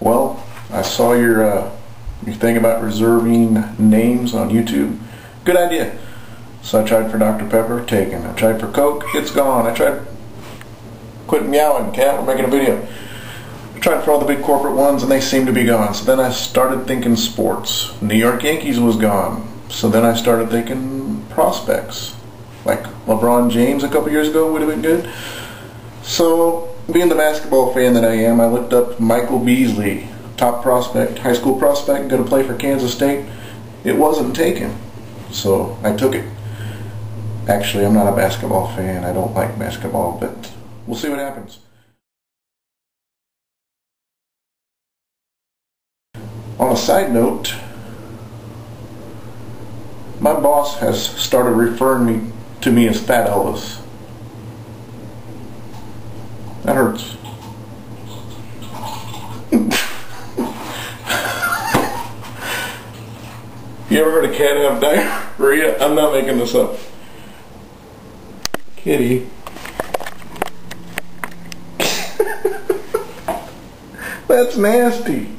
Well, I saw your uh, your thing about reserving names on YouTube. Good idea. So I tried for Dr. Pepper, taken. I tried for Coke, it's gone. I tried quit meowing, cat, we're making a video. I tried for all the big corporate ones and they seem to be gone. So then I started thinking sports. New York Yankees was gone. So then I started thinking prospects. Like LeBron James a couple years ago would have been good. So being the basketball fan that I am, I looked up Michael Beasley, top prospect, high school prospect, going to play for Kansas State. It wasn't taken, so I took it. Actually, I'm not a basketball fan. I don't like basketball, but we'll see what happens. On a side note, my boss has started referring me to me as Fat Elvis. That hurts. you ever heard a cat have diarrhea? I'm not making this up. Kitty. That's nasty.